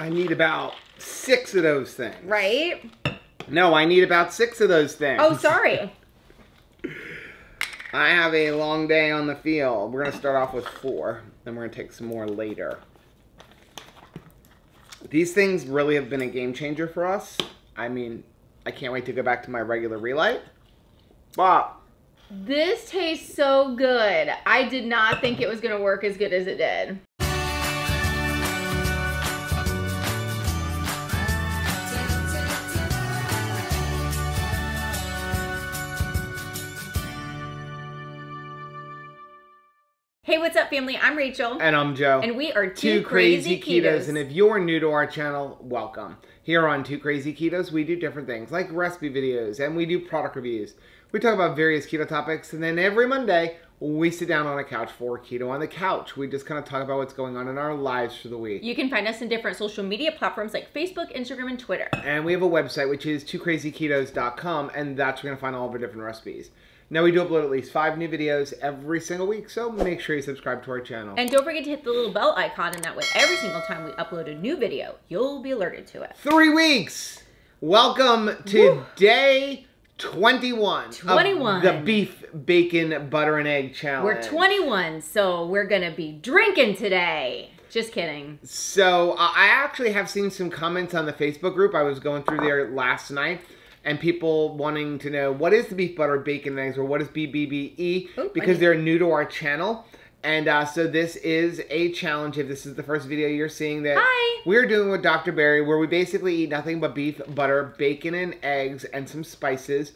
I need about six of those things. Right? No, I need about six of those things. Oh, sorry. I have a long day on the field. We're going to start off with four, then we're going to take some more later. These things really have been a game changer for us. I mean, I can't wait to go back to my regular relight. But This tastes so good. I did not think it was going to work as good as it did. Hey, what's up, family? I'm Rachel. and I'm Joe. And we are Two Crazy Ketos. And if you're new to our channel, welcome. Here on Two Crazy Ketos, we do different things like recipe videos and we do product reviews. We talk about various keto topics, and then every Monday, we sit down on a couch for Keto on the Couch. We just kind of talk about what's going on in our lives for the week. You can find us in different social media platforms like Facebook, Instagram, and Twitter. And we have a website, which is twocrazyketos.com, and that's where you're going to find all of our different recipes. Now, we do upload at least five new videos every single week, so make sure you subscribe to our channel. And don't forget to hit the little bell icon, and that way, every single time we upload a new video, you'll be alerted to it. Three weeks! Welcome to Woo. day 21, 21. the beef, bacon, butter, and egg challenge. We're 21, so we're gonna be drinking today. Just kidding. So uh, I actually have seen some comments on the Facebook group. I was going through there last night, and people wanting to know what is the beef butter, bacon, and eggs, or what is BBBE, Oop, because they're new to our channel. And uh, so this is a challenge. If this is the first video you're seeing that Hi. we're doing with Dr. Berry, where we basically eat nothing but beef, butter, bacon, and eggs, and some spices.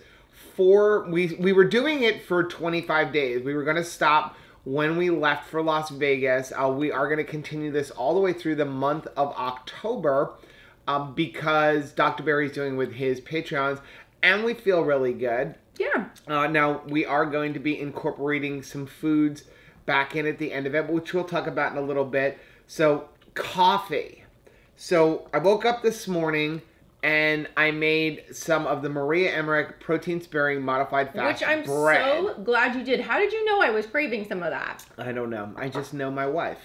For we we were doing it for 25 days. We were gonna stop when we left for Las Vegas. Uh, we are gonna continue this all the way through the month of October, um, because Dr. Berry's doing with his Patreons, and we feel really good. Yeah. Uh, now we are going to be incorporating some foods back in at the end of it, which we'll talk about in a little bit. So coffee. So I woke up this morning and I made some of the Maria Emmerich protein sparing modified fat Which I'm bread. so glad you did. How did you know I was craving some of that? I don't know. I just know my wife.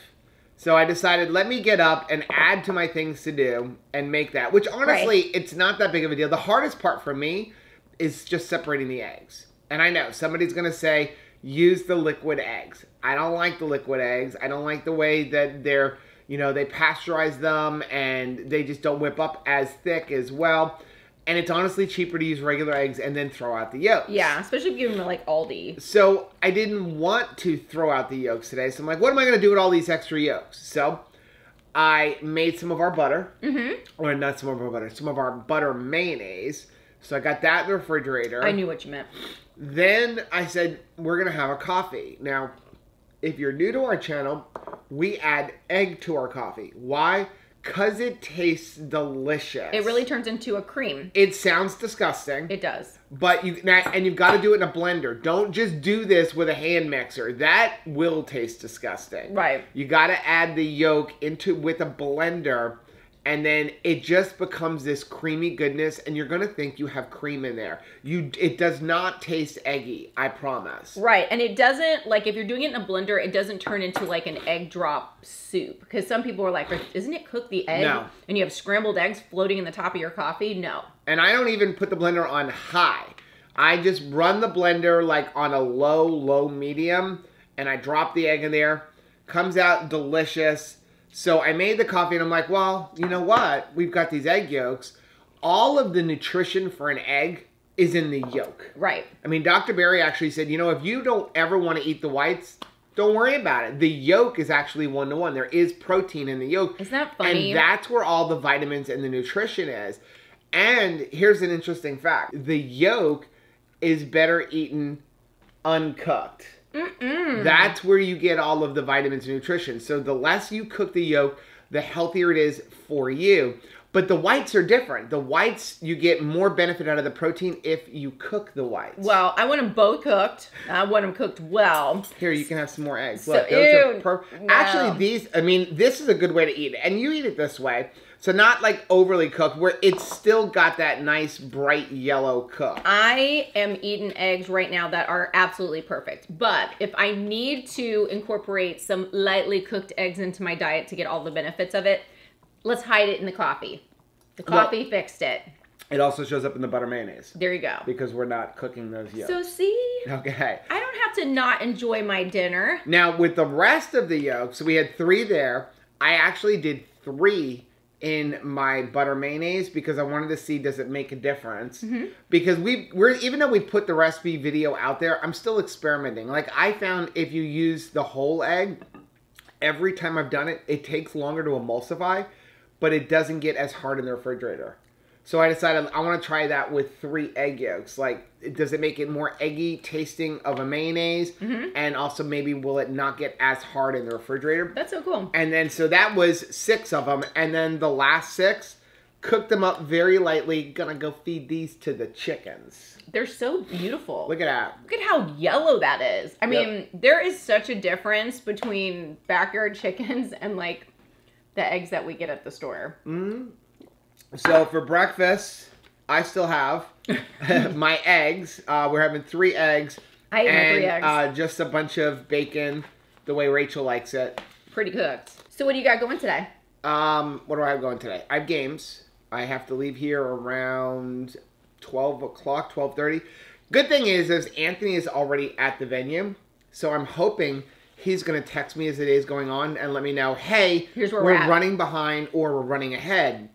So I decided let me get up and add to my things to do and make that. Which honestly, it's not that big of a deal. The hardest part for me is just separating the eggs. And I know somebody's going to say use the liquid eggs. I don't like the liquid eggs. I don't like the way that they're, you know, they pasteurize them and they just don't whip up as thick as well. And it's honestly cheaper to use regular eggs and then throw out the yolks. Yeah, especially if you them like Aldi. So I didn't want to throw out the yolks today. So I'm like, what am I going to do with all these extra yolks? So I made some of our butter, Mm-hmm. or not some of our butter, some of our butter mayonnaise. So I got that in the refrigerator. I knew what you meant. Then I said, we're going to have a coffee. Now, if you're new to our channel, we add egg to our coffee. Why? Because it tastes delicious. It really turns into a cream. It sounds disgusting. It does. But you and you've got to do it in a blender. Don't just do this with a hand mixer. That will taste disgusting. Right. You got to add the yolk into with a blender, and then it just becomes this creamy goodness, and you're gonna think you have cream in there. You, it does not taste eggy. I promise. Right, and it doesn't like if you're doing it in a blender, it doesn't turn into like an egg drop soup because some people are like, "Isn't it cooked the egg?" No. And you have scrambled eggs floating in the top of your coffee. No. And I don't even put the blender on high. I just run the blender like on a low, low medium, and I drop the egg in there. Comes out delicious. So I made the coffee, and I'm like, well, you know what? We've got these egg yolks. All of the nutrition for an egg is in the yolk. Right. I mean, Dr. Berry actually said, you know, if you don't ever want to eat the whites, don't worry about it. The yolk is actually one to one. There is protein in the yolk. Isn't that funny? And that's where all the vitamins and the nutrition is. And here's an interesting fact the yolk is better eaten uncooked. Mm-mm. That's where you get all of the vitamins and nutrition. So the less you cook the yolk, the healthier it is for you. But the whites are different. The whites, you get more benefit out of the protein if you cook the whites. Well, I want them both cooked. I want them cooked well. Here, you can have some more eggs. So- Look, those are ew, per- no. Actually, these, I mean, this is a good way to eat it. And you eat it this way. So not like overly cooked, where it's still got that nice bright yellow cook. I am eating eggs right now that are absolutely perfect. But if I need to incorporate some lightly cooked eggs into my diet to get all the benefits of it, Let's hide it in the coffee. The coffee fixed it. It also shows up in the butter mayonnaise. There you go. Because we're not cooking those yolks. So see? Okay. I don't have to not enjoy my dinner. Now with the rest of the yolks, we had three there. I actually did three in my butter mayonnaise because I wanted to see does it make a difference. Mm-hmm. Because we we're even though we put the recipe video out there, I'm still experimenting. Like I found if you use the whole egg, every time I've done it, it takes longer to emulsify, but it doesn't get as hard in the refrigerator. So I decided I want to try that with three egg yolks. Like, does it make it more eggy tasting of a mayonnaise? Mm-hmm. And also, maybe will it not get as hard in the refrigerator? That's so cool. And then, so that was six of them. And then the last six, cooked them up very lightly. Gonna go feed these to the chickens. They're so beautiful. Look at that. Look at how yellow that is. I mean, yep. there is such a difference between backyard chickens and like the eggs that we get at the store. Mm-hmm. So for breakfast, I still have my eggs. Uh, we're having three eggs. I ate and, three eggs. Uh, just a bunch of bacon, the way Rachel likes it. Pretty cooked. So what do you got going today? Um, what do I have going today? I have games. I have to leave here around twelve o'clock, twelve thirty. Good thing is, is Anthony is already at the venue, so I'm hoping he's going to text me as the day is going on and let me know, hey, Here's where we're, we're running behind or we're running ahead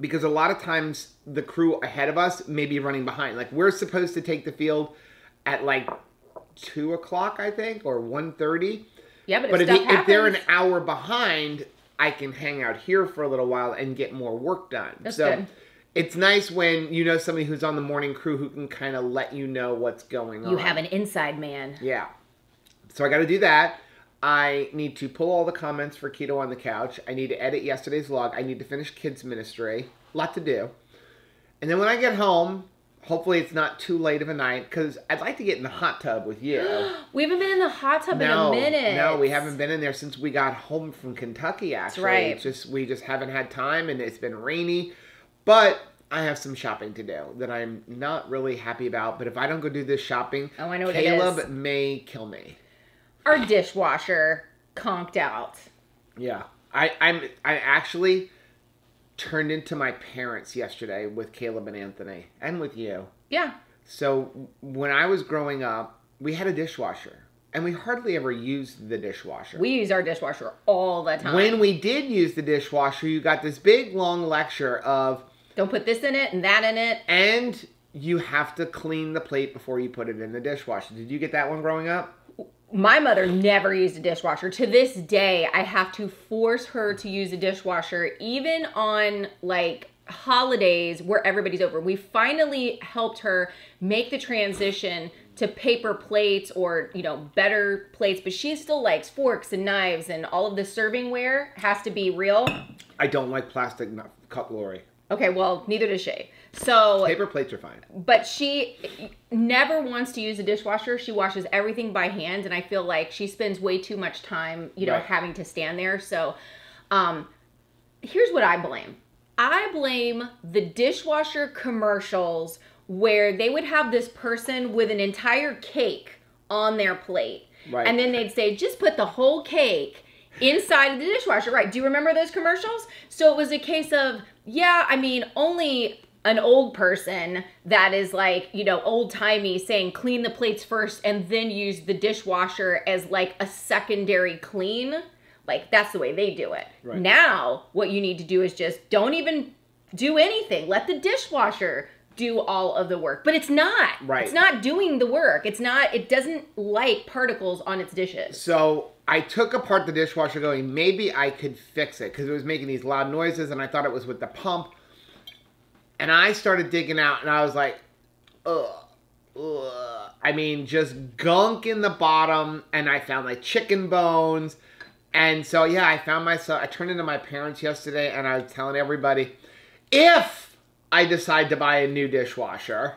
because a lot of times the crew ahead of us may be running behind. Like we're supposed to take the field at like two o'clock, I think, or 1.30. Yeah, but, but if, if, he, if, they're an hour behind, I can hang out here for a little while and get more work done. That's so good. it's nice when you know somebody who's on the morning crew who can kind of let you know what's going on. You have an inside man. Yeah. So I got to do that. I need to pull all the comments for Keto on the Couch. I need to edit yesterday's vlog. I need to finish kids ministry. A lot to do. And then when I get home, hopefully it's not too late of a night because I'd like to get in the hot tub with you. we haven't been in the hot tub no, in a minute. No, we haven't been in there since we got home from Kentucky. Actually, That's right. It's just we just haven't had time, and it's been rainy. But I have some shopping to do that I'm not really happy about. But if I don't go do this shopping, oh, I know Caleb may kill me our dishwasher conked out. Yeah. I, I'm I actually turned into my parents yesterday with Caleb and Anthony and with you. Yeah. So when I was growing up, we had a dishwasher. And we hardly ever used the dishwasher. We use our dishwasher all the time. When we did use the dishwasher, you got this big long lecture of don't put this in it and that in it. And you have to clean the plate before you put it in the dishwasher. Did you get that one growing up? My mother never used a dishwasher. To this day, I have to force her to use a dishwasher, even on like holidays where everybody's over. We finally helped her make the transition to paper plates or, you know, better plates, but she still likes forks and knives and all of the servingware has to be real. I don't like plastic cutlery. Okay, well, neither does she. So paper plates are fine. But she never wants to use a dishwasher. She washes everything by hand, and I feel like she spends way too much time, you know, right. having to stand there. So, um, here's what I blame. I blame the dishwasher commercials where they would have this person with an entire cake on their plate. Right. And then they'd say, just put the whole cake inside of the dishwasher. Right. Do you remember those commercials? So it was a case of, yeah, I mean, only an old person that is like, you know, old timey saying clean the plates first and then use the dishwasher as like a secondary clean. Like that's the way they do it. Right. Now, what you need to do is just don't even do anything. Let the dishwasher do all of the work. But it's not. Right. It's not doing the work. It's not it doesn't like particles on its dishes. So I took apart the dishwasher going, maybe I could fix it because it was making these loud noises and I thought it was with the pump and I started digging out, and I was like, ugh, ugh. I mean, just gunk in the bottom, and I found like chicken bones. And so, yeah, I found myself, I turned into my parents yesterday, and I was telling everybody, if I decide to buy a new dishwasher,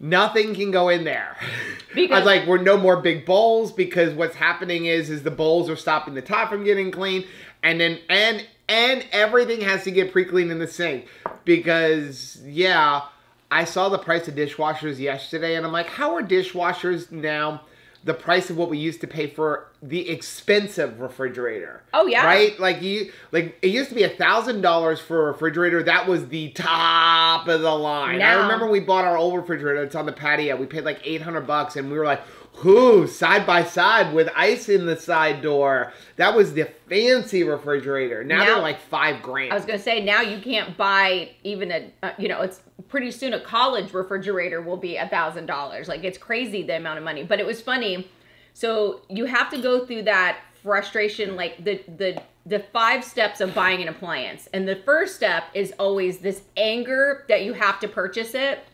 nothing can go in there. Because I was like, we're no more big bowls because what's happening is is the bowls are stopping the top from getting clean, and then and and everything has to get pre-cleaned in the sink because yeah, I saw the price of dishwashers yesterday, and I'm like, how are dishwashers now? the price of what we used to pay for the expensive refrigerator. Oh yeah, right. Like you, like it used to be a thousand dollars for a refrigerator. That was the top of the line. Now, I remember we bought our old refrigerator. It's on the patio. We paid like eight hundred bucks, and we were like, who side by side with ice in the side door. That was the fancy refrigerator. Now, now they're like five grand. I was gonna say now you can't buy even a uh, you know it's pretty soon a college refrigerator will be a thousand dollars. Like it's crazy the amount of money. But it was funny. So you have to go through that frustration, like the the the five steps of buying an appliance. And the first step is always this anger that you have to purchase it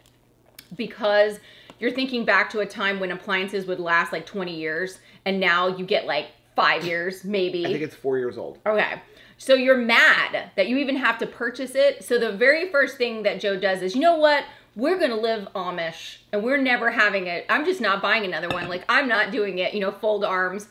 because you're thinking back to a time when appliances would last like 20 years and now you get like five years maybe. I think it's four years old. Okay. So you're mad that you even have to purchase it. So the very first thing that joe does is you know what? We're gonna live amish and we're never having it. I'm just not buying another one. Like i'm not doing it you know fold arms.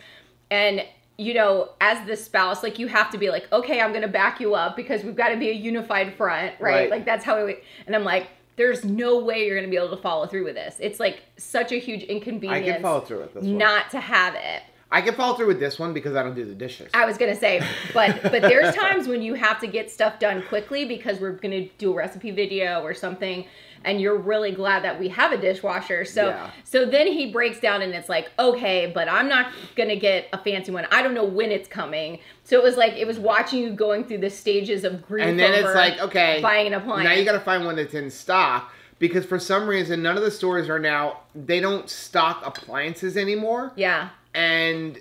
And you know, as the spouse, like you have to be like, okay, I'm gonna back you up because we've got to be a unified front, right? right. Like that's how we. And I'm like, there's no way you're going to be able to follow through with this. It's like such a huge inconvenience. I can follow through with this one. Not to have it. I can follow through with this one because I don't do the dishes. I was gonna say, but but there's times when you have to get stuff done quickly because we're gonna do a recipe video or something, and you're really glad that we have a dishwasher. So yeah. so then he breaks down and it's like, okay, but I'm not gonna get a fancy one. I don't know when it's coming. So it was like it was watching you going through the stages of grief. And then it's like, okay, buying an appliance. Now you gotta find one that's in stock because for some reason none of the stores are now they don't stock appliances anymore. Yeah. And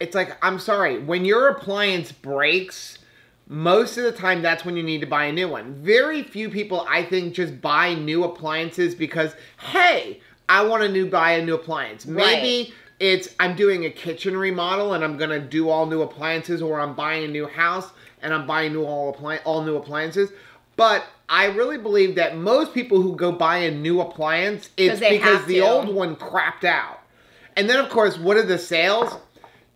it's like I'm sorry, when your appliance breaks, most of the time that's when you need to buy a new one. Very few people I think just buy new appliances because hey, I want to new buy a new appliance. Maybe right. it's I'm doing a kitchen remodel and I'm going to do all new appliances or I'm buying a new house and I'm buying new all appli- all new appliances. But I really believe that most people who go buy a new appliance, it's because the old one crapped out. And then, of course, what are the sales?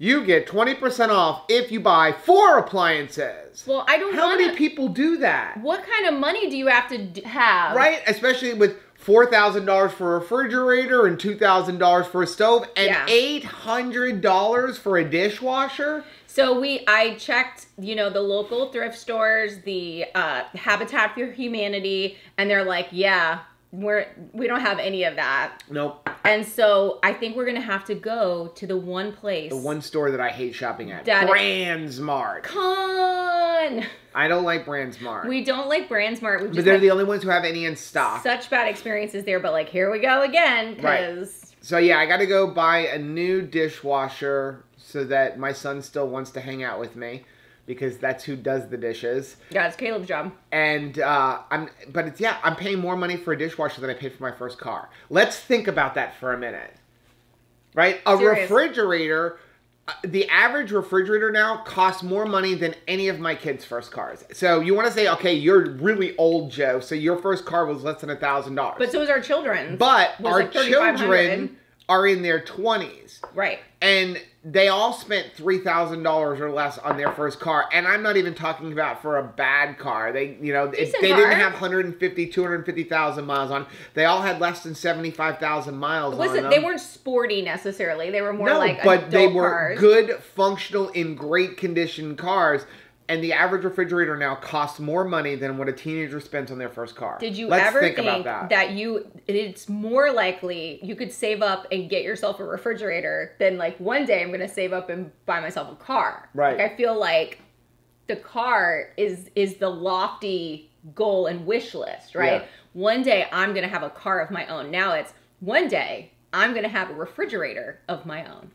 You get 20% off if you buy four appliances. Well, I don't How wanna... many people do that? What kind of money do you have to have? Right? Especially with $4,000 for a refrigerator and $2,000 for a stove and yeah. $800 for a dishwasher. So we, I checked, you know, the local thrift stores, the uh, Habitat for Humanity, and they're like, yeah, we're we don't have any of that. Nope. And so I think we're gonna have to go to the one place, the one store that I hate shopping at, BrandsMart. Con. I don't like BrandsMart. We don't like BrandsMart. We've but they're the only ones who have any in stock. Such bad experiences there, but like here we go again because. Right. So yeah, I got to go buy a new dishwasher so that my son still wants to hang out with me because that's who does the dishes. Yeah, it's Caleb's job. And uh, I'm, but it's yeah, I'm paying more money for a dishwasher than I paid for my first car. Let's think about that for a minute, right? A Serious. refrigerator. Uh, the average refrigerator now costs more money than any of my kids' first cars. So you want to say, okay, you're really old, Joe. So your first car was less than a thousand dollars. But so is our children. But our like children are in their twenties. Right. And they all spent three thousand dollars or less on their first car, and I'm not even talking about for a bad car. They, you know, it, they car. didn't have 150, 250,000 miles on. They all had less than 75,000 miles them. They weren't sporty necessarily. They were more no, like but they were cars. good, functional, in great condition cars and the average refrigerator now costs more money than what a teenager spends on their first car. Did you Let's ever think, think that. that. you it's more likely you could save up and get yourself a refrigerator than like one day I'm going to save up and buy myself a car. Right. Like I feel like the car is is the lofty goal and wish list, right? Yeah. One day I'm going to have a car of my own. Now it's one day I'm going to have a refrigerator of my own.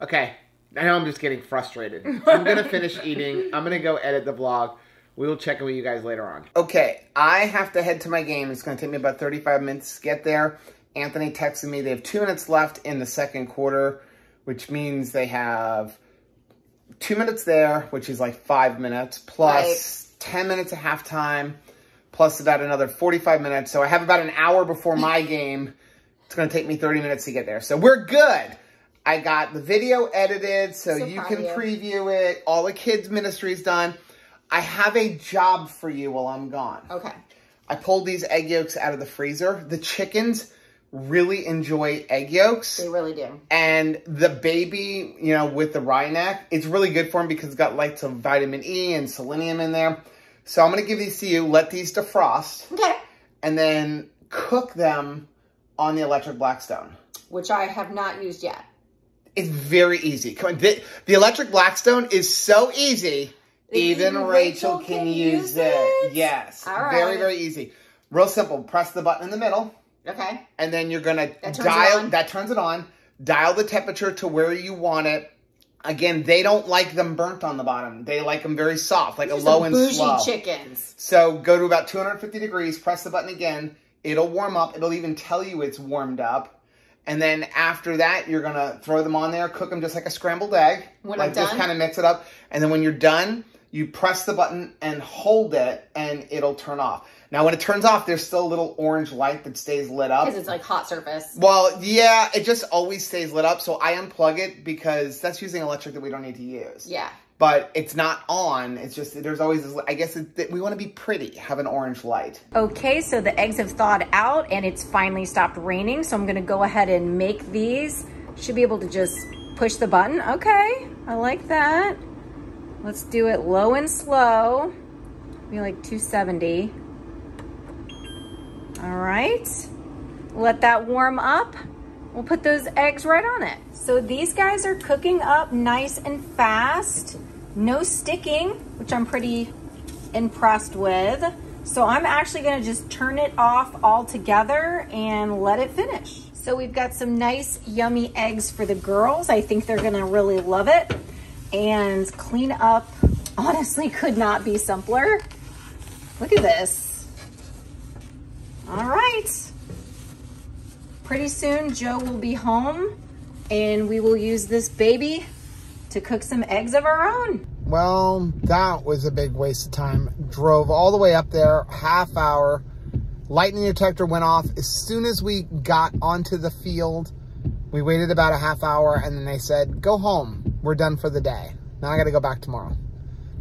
Okay, I know I'm just getting frustrated. I'm gonna finish eating. I'm gonna go edit the vlog. We will check in with you guys later on. Okay, I have to head to my game. It's gonna take me about 35 minutes to get there. Anthony texted me they have two minutes left in the second quarter, which means they have two minutes there, which is like five minutes, plus right. 10 minutes of halftime, plus about another 45 minutes. So I have about an hour before my game. It's gonna take me 30 minutes to get there. So we're good. I got the video edited so, so you can you. preview it. All the kids' ministry's done. I have a job for you while I'm gone. Okay. I pulled these egg yolks out of the freezer. The chickens really enjoy egg yolks. They really do. And the baby, you know, with the Rhinoc, it's really good for him because it's got lots of vitamin E and selenium in there. So I'm going to give these to you. Let these defrost. Okay. And then cook them on the electric Blackstone. Which I have not used yet. It's very easy. Come on. The, the electric Blackstone is so easy. Even, Even Rachel, Rachel can, can, use, it. it. Yes. All right. Very, very easy. Real simple. Press the button in the middle. Okay. And then you're going to dial, that turns it on. Dial the temperature to where you want it. Again, they don't like them burnt on the bottom. They like them very soft, like These a low and slow. chickens. So go to about 250 degrees, press the button again. It'll warm up. It'll even tell you it's warmed up. And then after that, you're going to throw them on there, cook them just like a scrambled egg. When like? Just kind of mix it up. And then when you're done, you press the button and hold it, and it'll turn off. Now, when it turns off, there's still a little orange light that stays lit up. Because it's like hot surface. Well, yeah, it just always stays lit up. So I unplug it because that's using electric that we don't need to use. Yeah. But it's not on. It's just, there's always this, I guess it, we want to be pretty, have an orange light. Okay, so the eggs have thawed out and it's finally stopped raining. So I'm going to go ahead and make these. Should be able to just push the button. Okay, I like that. Let's do it low and slow. Be like 270. All right, let that warm up. We'll put those eggs right on it. So these guys are cooking up nice and fast. No sticking, which I'm pretty impressed with. So I'm actually gonna just turn it off altogether and let it finish. So we've got some nice yummy eggs for the girls. I think they're gonna really love it. And clean up, honestly could not be simpler. Look at this. All right. Pretty soon, Joe will be home and we will use this baby to cook some eggs of our own. Well, that was a big waste of time. Drove all the way up there, half hour. Lightning detector went off as soon as we got onto the field. We waited about a half hour and then they said, go home. We're done for the day. Now I got to go back tomorrow.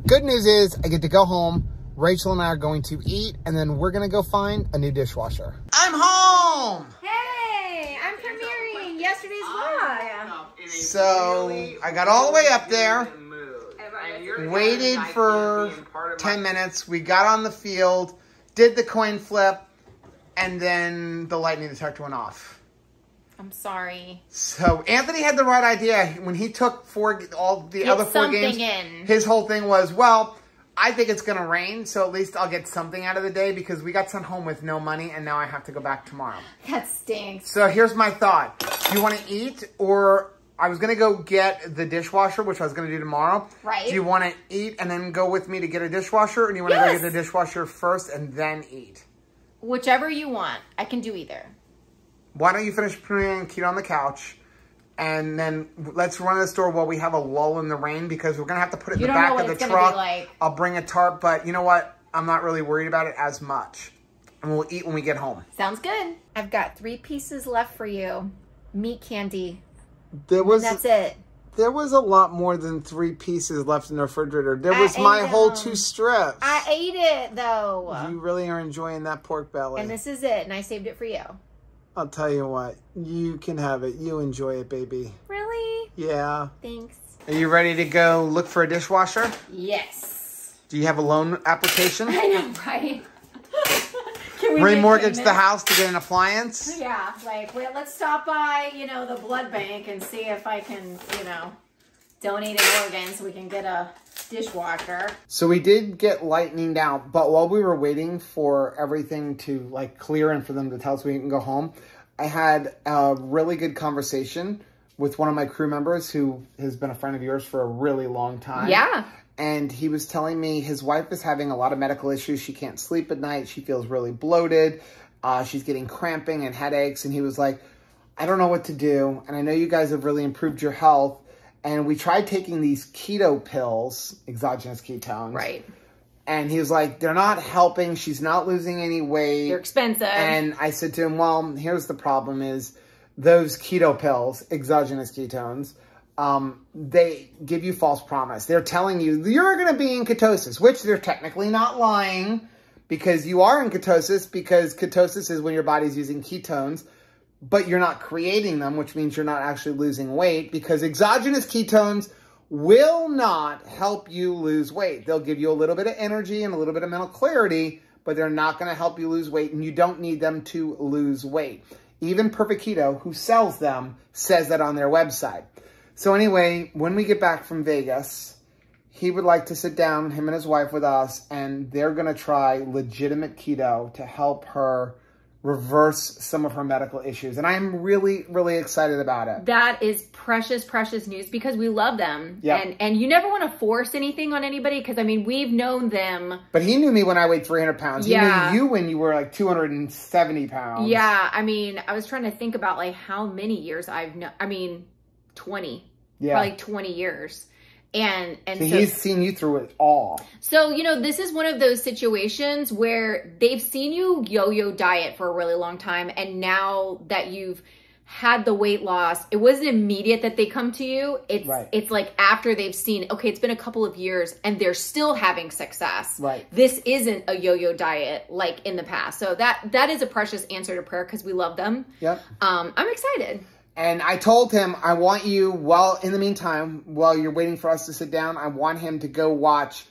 Good news is I get to go home Rachel and I are going to eat, and then we're going to go find a new dishwasher. I'm home! Hey, I'm premiering yesterday's vlog. Oh So, I got all the way up there, waited for 10 minutes, we got on the field, did the coin flip, and then the lightning detector went off. I'm sorry. So Anthony had the right idea when he took four all the Get other four games. In. His whole thing was, well, I think it's going to rain, so at least I'll get something out of the day because we got sent home with no money and now I have to go back tomorrow. That stinks. So here's my thought. Do you want to eat or I was going to go get the dishwasher, which I was going to do tomorrow. Right. Do you want to eat and then go with me to get a dishwasher or do you want yes. to go get the dishwasher first and then eat? Whichever you want. I can do either. Why don't you finish putting Keto on the couch? and then let's run to the store while we have a lull in the rain because we're gonna have to put it you in the back of the truck. Like. I'll bring a tarp, but you know what? I'm not really worried about it as much. And we'll eat when we get home. Sounds good. I've got three pieces left for you. Meat candy. There was and that's it. There was a lot more than three pieces left in the refrigerator. There was my them. whole two strips. I ate it though. You really are enjoying that pork belly. And this is it, and I saved it for you. I'll tell you what, you can have it. You enjoy it, baby. Really? Yeah. Thanks. Are you ready to go look for a dishwasher? Yes. Do you have a loan application? I know, right? Can we remortgage the house to get an appliance? Yeah, like, wait, let's stop by, you know, the blood bank and see if I can, you know, donate an organ so we can get a dishwasher. So we did get lightning down, but while we were waiting for everything to like clear and for them to tell us we can go home, I had a really good conversation with one of my crew members who has been a friend of yours for a really long time. Yeah. And he was telling me his wife is having a lot of medical issues. She can't sleep at night. She feels really bloated. Uh, she's getting cramping and headaches. And he was like, I don't know what to do. And I know you guys have really improved your health and we tried taking these keto pills, exogenous ketones. Right. And he was like, they're not helping. She's not losing any weight. They're expensive. And I said to him, well, here's the problem is those keto pills, exogenous ketones, um, they give you false promise. They're telling you you're going to be in ketosis, which they're technically not lying because you are in ketosis because ketosis is when your body's using ketones but you're not creating them, which means you're not actually losing weight because exogenous ketones will not help you lose weight. They'll give you a little bit of energy and a little bit of mental clarity, but they're not going to help you lose weight and you don't need them to lose weight. Even Perfect Keto, who sells them, says that on their website. So anyway, when we get back from Vegas, he would like to sit down, him and his wife with us, and they're going to try legitimate keto to help her reverse some of her medical issues. And I'm really, really excited about it. That is precious, precious news because we love them. Yeah. And and you never want to force anything on anybody because I mean we've known them. But he knew me when I weighed 300 pounds. Yeah. He knew you when you were like 270 pounds. Yeah. I mean, I was trying to think about like how many years I've known. I mean, 20. Yeah. Probably 20 years. And and so, so, he's seen you through it all. So you know this is one of those situations where they've seen you yo-yo diet for a really long time and now that you've had the weight loss it wasn't immediate that they come to you. It's right. it's like after they've seen okay it's been a couple of years and they're still having success. Right. This isn't a yo-yo diet like in the past. So that that is a precious answer to prayer because we love them. Yep. Um i'm excited and I told him, I want you, while in the meantime, while you're waiting for us to sit down, I want him to go watch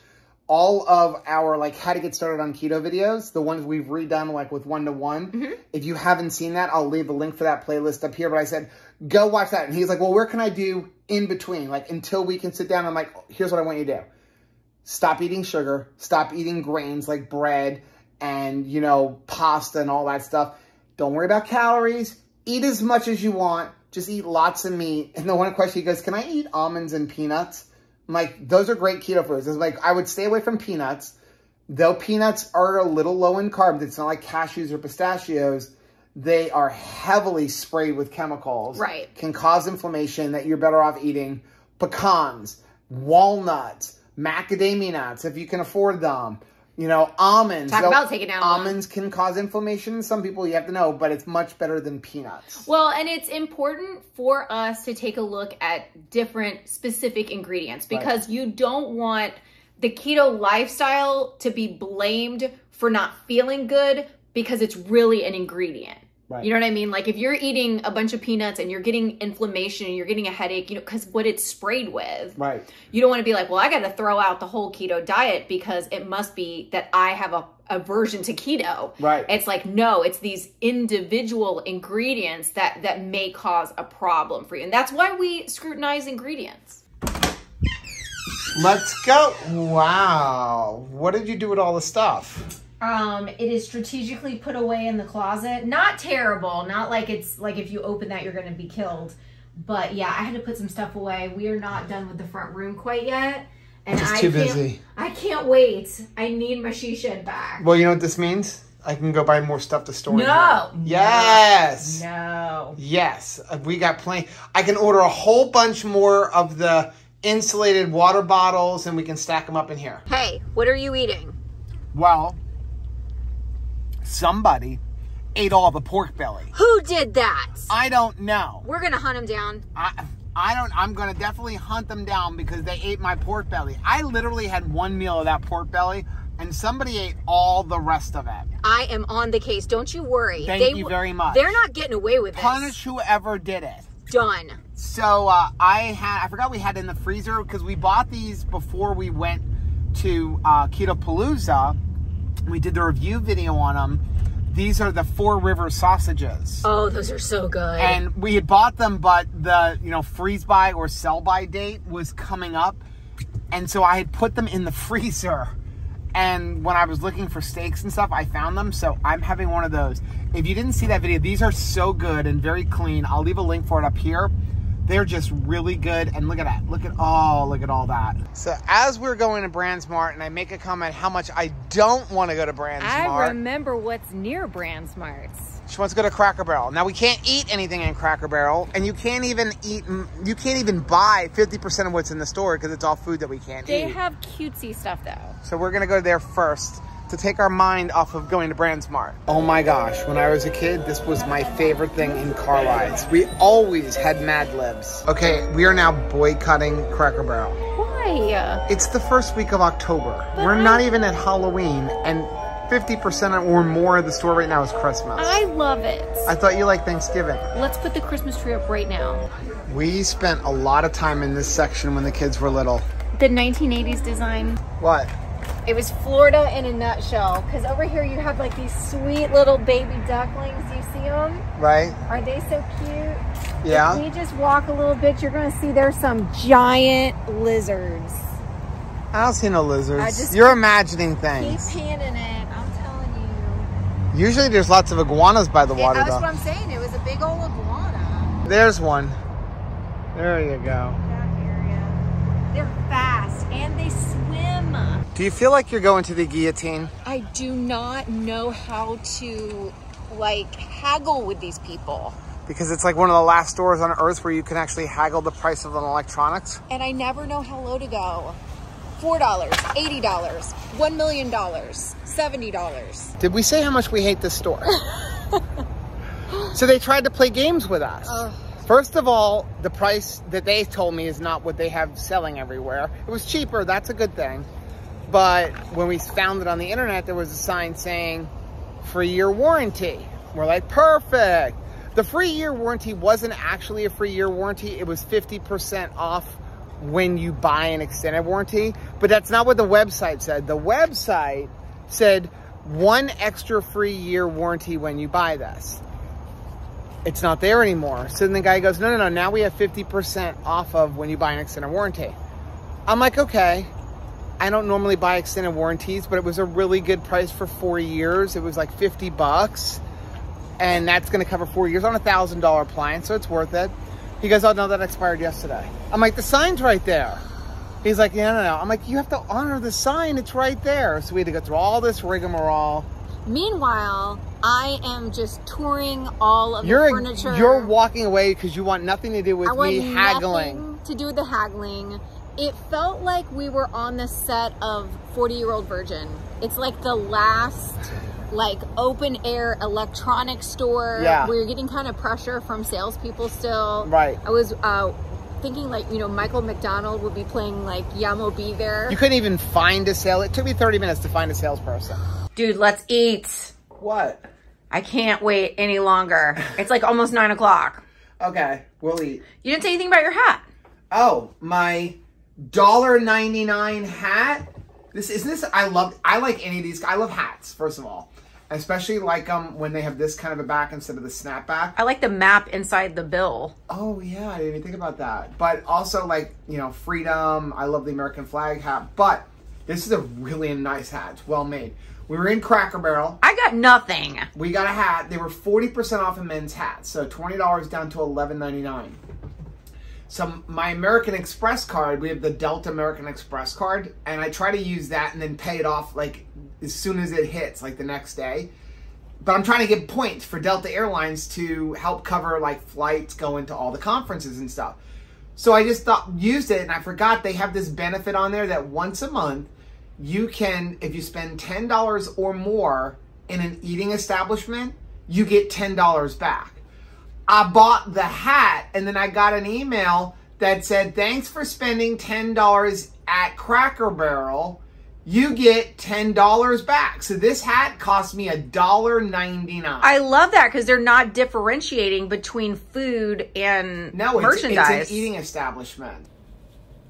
all of our like how to get started on keto videos, the ones we've redone like with one to one. Mm-hmm. If you haven't seen that, I'll leave a link for that playlist up here. But I said, go watch that. And he's like, well, where can I do in between? Like until we can sit down. I'm like, here's what I want you to do. Stop eating sugar, stop eating grains like bread and, you know, pasta and all that stuff. Don't worry about calories. Eat as much as you want just eat lots of meat. And the one question he goes, can I eat almonds and peanuts? I'm like, those are great keto foods. It's like, I would stay away from peanuts. Though peanuts are a little low in carbs, it's not like cashews or pistachios. They are heavily sprayed with chemicals. Right. Can cause inflammation that you're better off eating pecans, walnuts, macadamia nuts, if you can afford them. You know, almonds. Talk about taking down almonds one. can cause inflammation. Some people you have to know, but it's much better than peanuts. Well, and it's important for us to take a look at different specific ingredients because right. you don't want the keto lifestyle to be blamed for not feeling good because it's really an ingredient. Right. You know what I mean? Like if you're eating a bunch of peanuts and you're getting inflammation and you're getting a headache, you know, because what it's sprayed with. Right. You don't want to be like, well, I got to throw out the whole keto diet because it must be that I have a aversion to keto. Right. It's like no, it's these individual ingredients that that may cause a problem for you, and that's why we scrutinize ingredients. Let's go. Wow. What did you do with all the stuff? Um, it is strategically put away in the closet. Not terrible. Not like it's like if you open that you're going to be killed. But yeah, I had to put some stuff away. We are not done with the front room quite yet. And it's I too busy. I can't wait. I need my she shed back. Well, you know what this means? I can go buy more stuff to store. No. Yes. No. Yes. Uh, we got plenty. I can order a whole bunch more of the insulated water bottles and we can stack them up in here. Hey, what are you eating? Well, somebody ate all the pork belly. Who did that? I don't know. We're gonna hunt them down. I I don't I'm gonna definitely hunt them down because they ate my pork belly. I literally had one meal of that pork belly and somebody ate all the rest of it. I am on the case. Don't you worry. Thank they, you very much. They're not getting away with it. Punish this. whoever did it. Done. So uh, I had I forgot we had in the freezer because we bought these before we went to uh, Keto Palooza we did the review video on them. These are the Four River sausages. Oh, those are so good. And we had bought them, but the, you know, freeze by or sell by date was coming up. And so I had put them in the freezer. And when I was looking for steaks and stuff, I found them. So I'm having one of those. If you didn't see that video, these are so good and very clean. I'll leave a link for it up here. They're just really good. And look at that. Look at, oh, look at all that. So as we're going to BrandsMart, and I make a comment how much I don't want to go to BrandsMart. I remember what's near BrandsMart. She wants to go to Cracker Barrel. Now we can't eat anything in Cracker Barrel, and you can't even eat. You can't even buy 50% of what's in the store because it's all food that we can't they eat. They have cutesy stuff though. So we're gonna go there first to take our mind off of going to BrandsMart. Oh my gosh, when I was a kid, this was my favorite thing in car rides. We always had Mad Libs. Okay, we are now boycotting Cracker Barrel. Why? It's the first week of October. But We're I... not even at Halloween, and 50% or more of the store right now is Christmas. I love it. I thought you liked Thanksgiving. Let's put the Christmas tree up right now. We spent a lot of time in this section when the kids were little. The 1980s design. What? It was Florida in a nutshell. Because over here you have like these sweet little baby ducklings. Do you see them? Right? Are they so cute? Yeah. If we just walk a little bit, you're going to see there's some giant lizards. I don't see no lizards. I just You're imagining things. Keep panning it. I'm telling you. Usually there's lots of iguanas by the Yeah, water that's though. what I'm saying. It was a big old iguana. There's one. There you go. That area. They're fast and they swim. Do you feel like you're going to the guillotine? I do not know how to like haggle with these people. Because it's like one of the last stores on earth where you can actually haggle the price of an electronics. And I never know how low to go. $4, $80, $1 million, $70. Did we say how much we hate this store? so they tried to play games with us. Ugh. First of all, the price that they told me is not what they have selling everywhere. It was cheaper, that's a good thing. But when we found it on the internet, there was a sign saying free year warranty. We're like, perfect. The free year warranty wasn't actually a free year warranty. It was 50% off when you buy an extended warranty. But that's not what the website said. The website said one extra free year warranty when you buy this. It's not there anymore. So then the guy goes, no, no, no, now we have 50% off of when you buy an extended warranty. I'm like, okay. I don't normally buy extended warranties, but it was a really good price for four years. It was like 50 bucks. And that's going to cover four years on a thousand dollar appliance, so it's worth it. He goes, oh no, that expired yesterday. I'm like, the sign's right there. He's like, yeah, no, no. I'm like, you have to honor the sign. It's right there. So we had to go through all this rigmarole. Meanwhile, I am just touring all of You're the furniture. you're walking away because you want nothing to do with I me haggling. nothing to do with the haggling. It felt like we were on the set of 40 Year Old Virgin. It's like the last like open air electronic store Yeah. where you're getting kind of pressure from salespeople still. Right. I was uh, thinking like, you know, Michael McDonald would be playing like Yah Mo B there. You couldn't even find a sale. It took me 30 minutes to find a salesperson. Dude, let's eat. What? I can't wait any longer. It's like almost nine o'clock. Okay, we'll eat. You didn't say anything about your hat. Oh, my dollar ninety nine hat. This isn't this. I love. I like any of these. I love hats. First of all, especially like them when they have this kind of a back instead of the snapback. I like the map inside the bill. Oh yeah, I didn't even think about that. But also like you know freedom. I love the American flag hat. But this is a really nice hat. It's well made. We were in Cracker Barrel. I got nothing. We got a hat. They were forty percent off of men's hat. so twenty dollars down to eleven ninety nine. So my American Express card, we have the Delta American Express card, and I try to use that and then pay it off like as soon as it hits, like the next day. But I'm trying to get points for Delta Airlines to help cover like flights going to all the conferences and stuff. So I just thought used it and I forgot they have this benefit on there that once a month you can if you spend $10 or more in an eating establishment, you get $10 back. I bought the hat and then I got an email that said, Thanks for spending $10 at Cracker Barrel. You get $10 back. So this hat cost me $1.99. I love that because they're not differentiating between food and no, it's, merchandise. it's an eating establishment.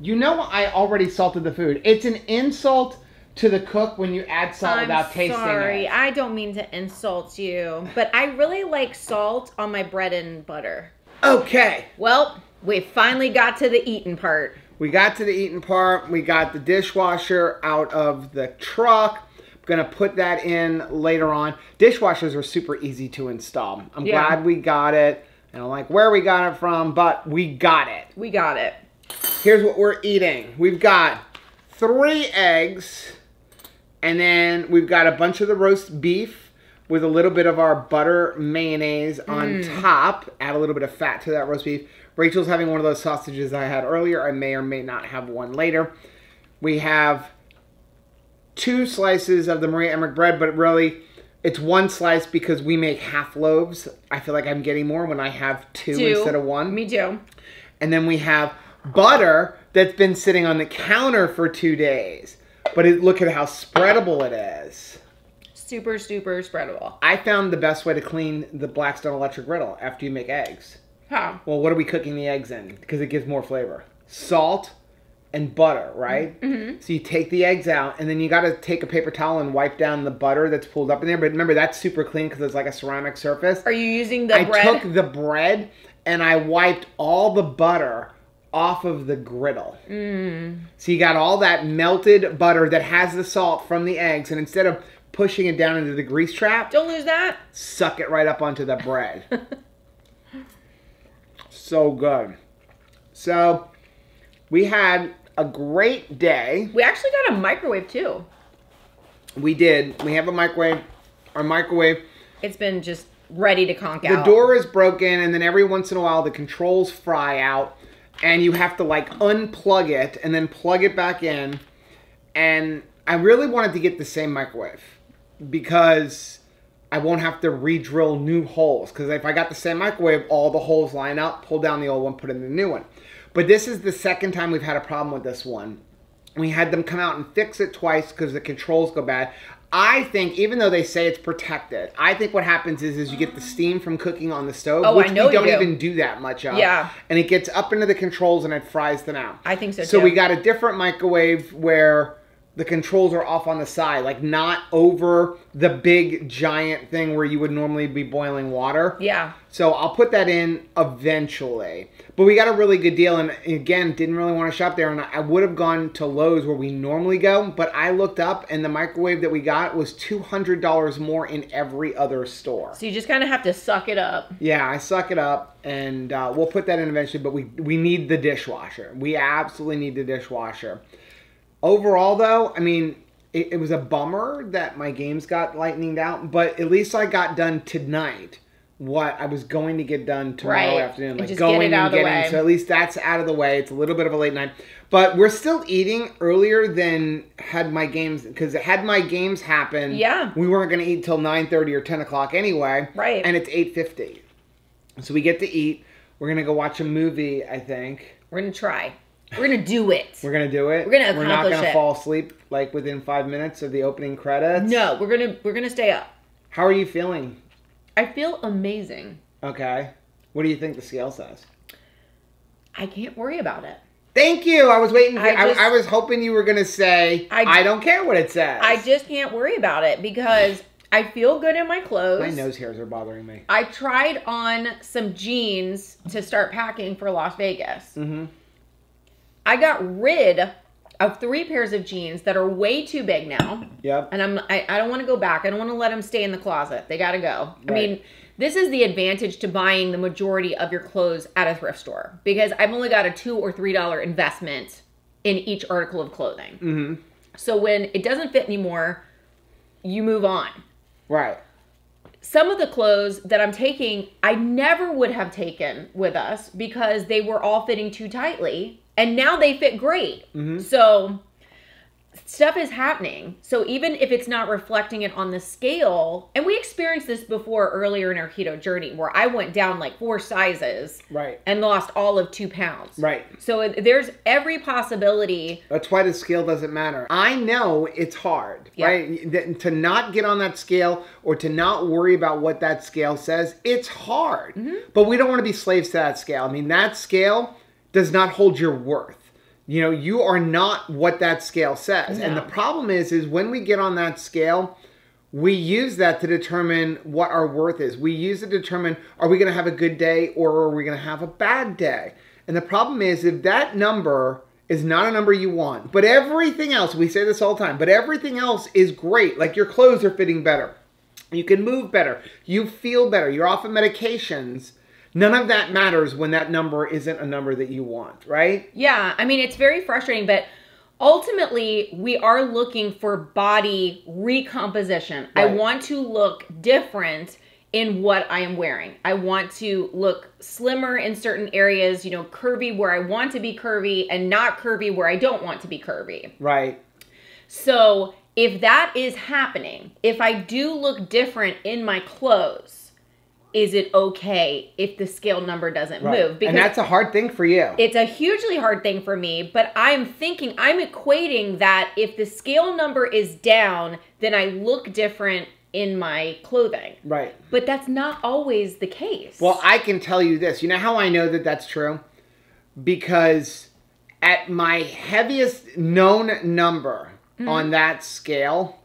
You know, I already salted the food. It's an insult to the cook when you add salt without tasting sorry. it. I don't mean to insult you, but I really like salt on my bread and butter. Okay. Well, we finally got to the eating part. We got to the eating part. We got the dishwasher out of the truck. I'm gonna put that in later on. Dishwashers are super easy to install. I'm Yeah. glad we got it. I don't like where we got it from, but we got it. We got it. Here's what we're eating. We've got three eggs, and then we've got a bunch of the roast beef with a little bit of our butter mayonnaise on mm. top. Add a little bit of fat to that roast beef. Rachel's having one of those sausages I had earlier. I may or may not have one later. We have two slices of the Maria Emmerich bread, but really it's one slice because we make half loaves. I feel like I'm getting more when I have two, instead of one. Me too. And then we have butter that's been sitting on the counter for two days. But it, look at how spreadable it is. super super spreadable. I found the best way to clean the Blackstone electric griddle after you make eggs. How? Well, what are we cooking the eggs in? Because it gives more flavor. Salt and butter, right? Mm-hmm. So you take the eggs out, and then you got to take a paper towel and wipe down the butter that's pulled up in there. But remember, that's super clean because it's like a ceramic surface. Are you using the I bread? I took the bread and I wiped all the butter off of the griddle. Mm. So you got all that melted butter that has the salt from the eggs, and instead of pushing it down into the grease trap, Don't lose that. suck it right up onto the bread. so good. So we had a great day. We actually got a microwave too. We did. We have a microwave. Our microwave. It's been just ready to conk The out. The door is broken, and then every once in a while the controls fry out, and you have to like unplug it and then plug it back in. And I really wanted to get the same microwave because I won't have to re-drill new holes. Because if I got the same microwave, all the holes line up, pull down the old one, put in the new one. But this is the second time we've had a problem with this one. We had them come out and fix it twice because the controls go bad. I think, even though they say it's protected, I think what happens is, is you get the steam from cooking on the stove, Oh, I which know we you don't do. even do that much of. Yeah. and it gets up into the controls and it fries them out. I think so, So too. we got a different microwave where the controls are off on the side, like not over the big giant thing where you would normally be boiling water. Yeah. So I'll put that in eventually. But we got a really good deal, and again, didn't really want to shop there. And I would have gone to Lowe's where we normally go, but I looked up, and the microwave that we got was two hundred dollars more in every other store. So you just kind of have to suck it up. Yeah, I suck it up, and uh, we'll put that in eventually. But we we need the dishwasher. We absolutely need the dishwasher. Overall, though, I mean, it, it was a bummer that my games got lightninged out, but at least I got done tonight. What I was going to get done tomorrow Right. afternoon, like get going it out and of the getting. way. So at least that's out of the way. It's a little bit of a late night, but we're still eating earlier than had my games because had my games happen. Yeah. we weren't going to eat till nine thirty or ten o'clock anyway. Right. and it's eight fifty. So we get to eat. We're gonna go watch a movie. I think We're gonna try. We're gonna do it. we're gonna do it. We're gonna We're not gonna it. fall asleep like within five minutes of the opening credits. No, we're gonna we're gonna stay up. How are you feeling? I feel amazing. Okay. What do you think the scale says? I can't worry about it. Thank you. I was waiting. For, I I, I was hoping you were gonna say I- I, don't care what it says. I just can't worry about it because I feel good in my clothes. my nose hairs are bothering me. I tried on some jeans to start packing for Las Vegas. Mm-hmm. I got rid of three pairs of jeans that are way too big now. Yep. and I'm I, I don't want to go back. I don't want to let them stay in the closet. They got to go. I mean, this is the advantage to buying the majority of your clothes at a thrift store because I've only got a two or three dollar investment in each article of clothing. Mm-hmm. So when it doesn't fit anymore, you move on. Right. Some of the clothes that I'm taking, I never would have taken with us because they were all fitting too tightly, and now they fit great. So stuff is happening. So even if it's not reflecting it on the scale, and we experienced this before earlier in our keto journey where I went down like four sizes Right. and lost all of two pounds. Right. So there's every possibility. That's why the scale doesn't matter. I know it's hard, Yeah. right? To not get on that scale or to not worry about what that scale says, it's hard. Mm-hmm. But we don't want to be slaves to that scale. I mean, that scale does not hold your worth. You know, you are not what that scale says. And the problem is, is when we get on that scale, we use that to determine what our worth is. We use it to determine are we going to have a good day or are we going to have a bad day? And the problem is if that number is not a number you want, but everything else, we say this all the time, but everything else is great. Like your clothes are fitting better. You can move better. You feel better. You're off of medications. None of that matters when that number isn't a number that you want, right? Yeah, I mean, it's very frustrating, but ultimately, we are looking for body recomposition. I want to look different in what I am wearing. I want to look slimmer in certain areas, you know, curvy where I want to be curvy and not curvy where I don't want to be curvy. Right. So, if that is happening, if I do look different in my clothes, is it okay if the scale number doesn't Right. move? and that's a hard thing for you. It's a hugely hard thing for me, but I'm thinking, I'm equating that if the scale number is down, then I look different in my clothing. Right. But that's not always the case. Well, I can tell you this. You know how I know that that's true? Because at my heaviest known number Mm-hmm. on that scale,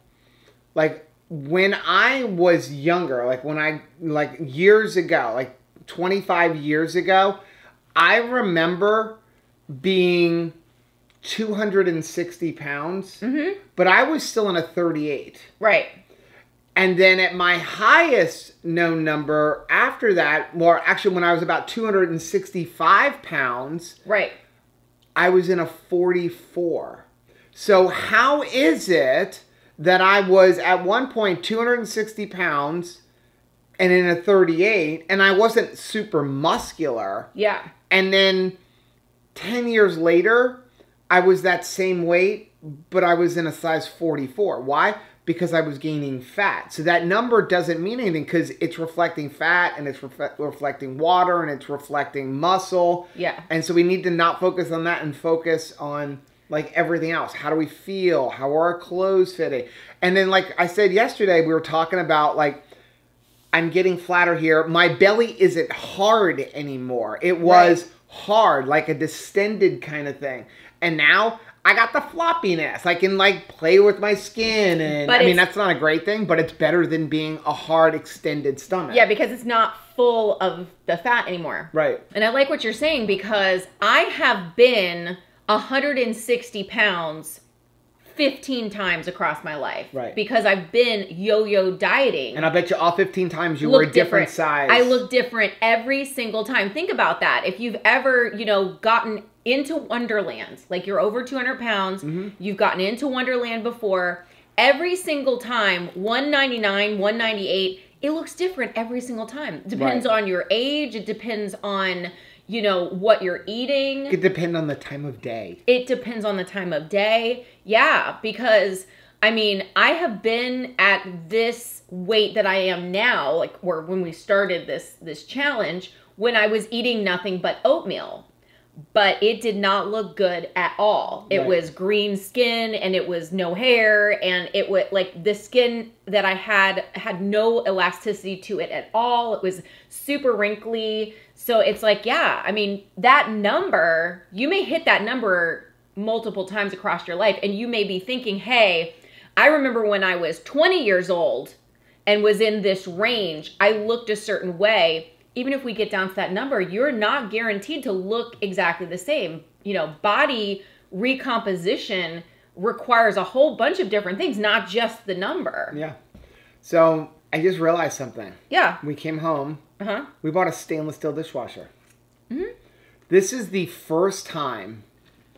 like when I was younger, like when I, like years ago, like 25 years ago, I remember being 260 pounds, Mm-hmm. but I was still in a 38. right. And then at my highest known number after that, well, actually, when I was about 265 pounds, Right. I was in a 44. So, how is it that I was at one point 260 pounds and in a 38, and I wasn't super muscular? Yeah. And then 10 years later, I was that same weight, but I was in a size 44. Why? Because I was gaining fat. So that number doesn't mean anything because it's reflecting fat and it's ref- reflecting water and it's reflecting muscle. Yeah. And so we need to not focus on that and focus on like everything else. How do we feel? How are our clothes fitting? And then, like I said yesterday, we were talking about like, I'm getting flatter here. My belly isn't hard anymore. It was hard, like a distended kind of thing. And now I got the floppiness. I can like play with my skin and But I mean that's not a great thing, but it's better than being a hard extended stomach. Yeah, because it's not full of the fat anymore. Right. And I like what you're saying because I have been 160 pounds 15 times across my life. Right. Because I've been yo yo dieting. And I bet you all 15 times you were a look different, size. I look different every single time. Think about that. If you've ever, you know, gotten into Onederland, like you're over 200 pounds, Mm-hmm. you've gotten into Onederland before, every single time, 199, 198, it looks different every single time. Depends Right. on your age, it depends on, you know, what you're eating. It could depend on the time of day. It depends on the time of day. Yeah, because I mean, I have been at this weight that I am now, like or when we started this this challenge, when I was eating nothing but oatmeal. But it did not look good at all. It Right. was green skin and it was no hair and it was like the skin that I had had no elasticity to it at all. It was super wrinkly. So it's like, yeah, I mean, that number, you may hit that number multiple times across your life and you may be thinking, "Hey, I remember when I was 20 years old and was in this range, I looked a certain way." Even if we get down to that number, you're not guaranteed to look exactly the same. You know, body recomposition requires a whole bunch of different things, not just the number. Yeah. So I just realized something. Yeah. We came home. Uh-huh. We bought a stainless steel dishwasher. Mm-hmm. This is the first time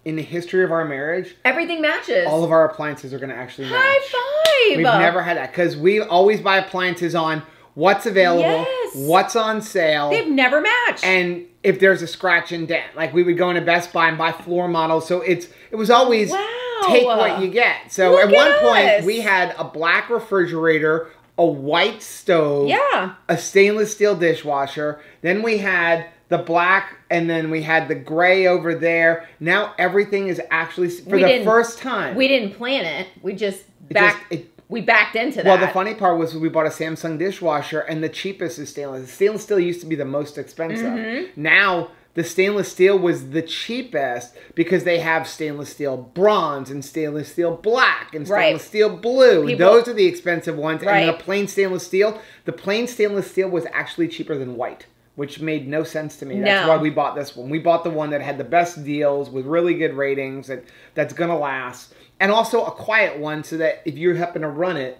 in the history of our marriage Everything matches. all of our appliances are going to actually match. High five. We've never had that because we always buy appliances on what's available, Yes. what's on sale, They've never matched. and if there's a scratch and dent. Like we would go into Best Buy and buy floor models. So it's it was always Wow. take what you get. So Look at one at point we had a black refrigerator, a white stove, yeah. a stainless steel dishwasher. Then we had the black, and then we had the gray over there. Now everything is actually for We the first time. We didn't plan it. We just It back. just- it- we backed into that. well, the funny part was we bought a Samsung dishwasher, and the cheapest is stainless. Stainless steel used to be the most expensive. Mm-hmm. Now the stainless steel was the cheapest because they have stainless steel bronze and stainless steel black and Right. stainless steel blue. People- Those are the expensive ones. And the plain stainless steel, the plain stainless steel was actually cheaper than white. Which made no sense to me. That's No. why we bought this one. We bought the one that had the best deals with really good ratings and that's gonna last. And also a quiet one so that if you happen to run it,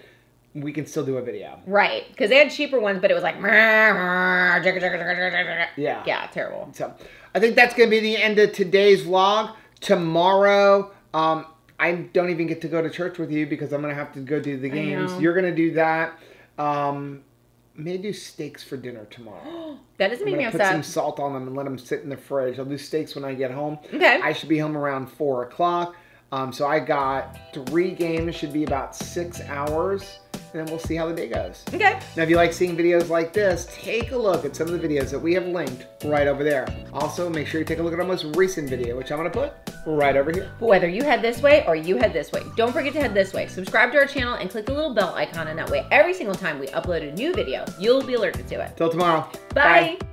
we can still do a video. right, because they had cheaper ones, but it was like. Yeah. Yeah. Terrible. So I think that's going to be the end of today's vlog. Tomorrow, um, I don't even get to go to church with you because I'm going to have to go do the games. You're going to do that. Um, may do steaks for dinner tomorrow. That doesn't I'm make me going to put some salt on them and let them sit in the fridge. I'll do steaks when I get home. Okay. I should be home around 4 o'clock. Um, so I got three games, should be about six hours. And then we'll see how the day goes. Okay. Now, if you like seeing videos like this, take a look at some of the videos that we have linked right over there. Also, make sure you take a look at our most recent video, which I'm to put right over here. But whether you head this way or you head this way, don't forget to head this way. Subscribe to our channel and click the little bell icon, and that way, every single time we upload a new video, you'll be alerted to it. Till tomorrow. Bye. Bye.